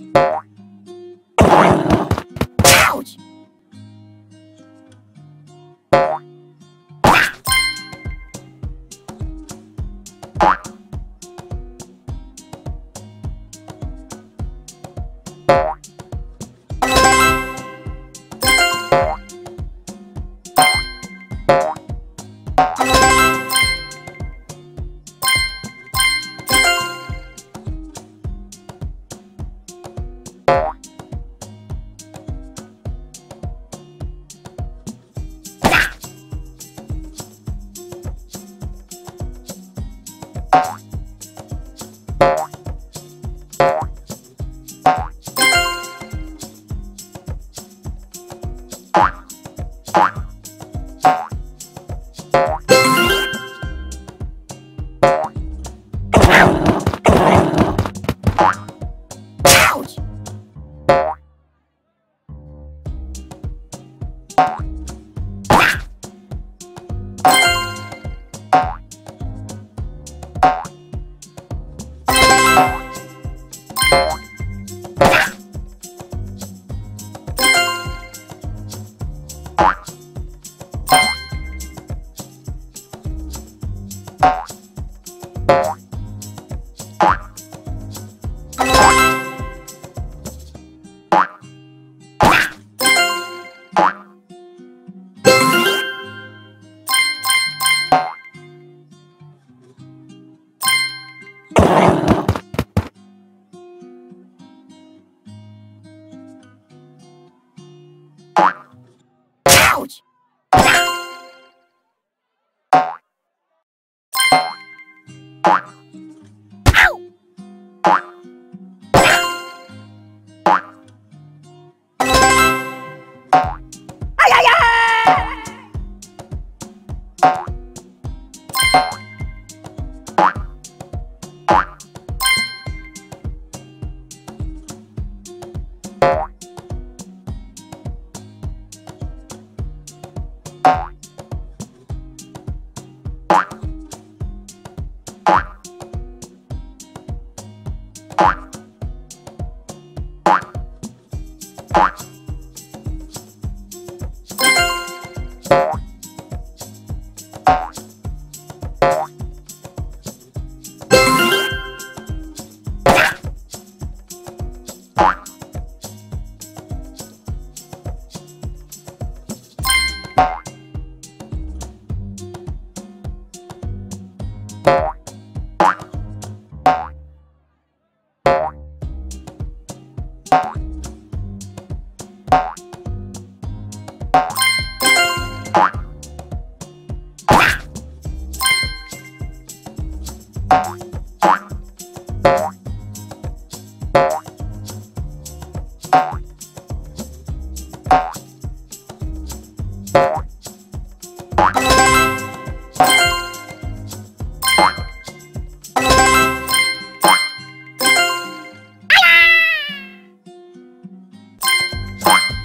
Ouch! Ouch! Ay, ay, ay! you you. Bye.